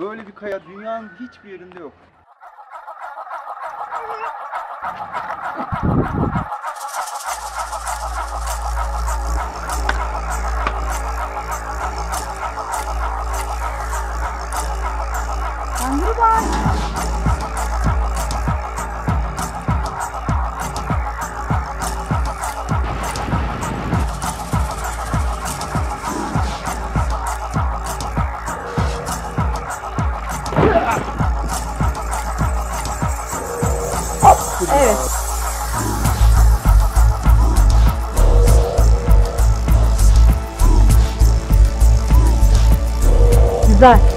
Böyle bir kaya dünyanın hiçbir yerinde yok. Kanguru var. Evet. Güzel.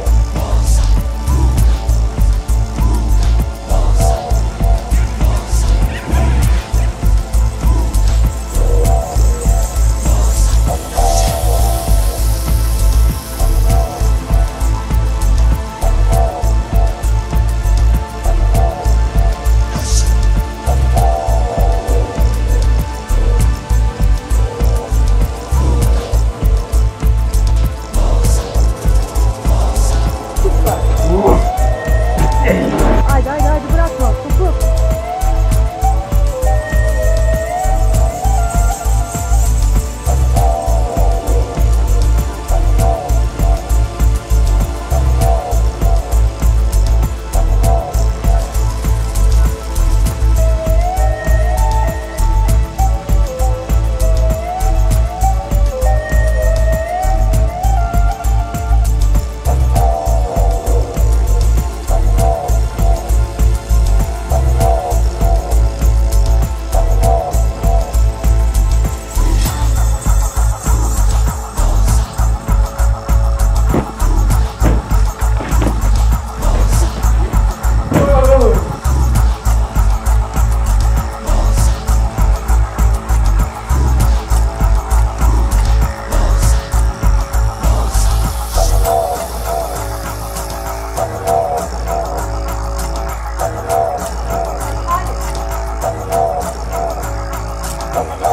Come on.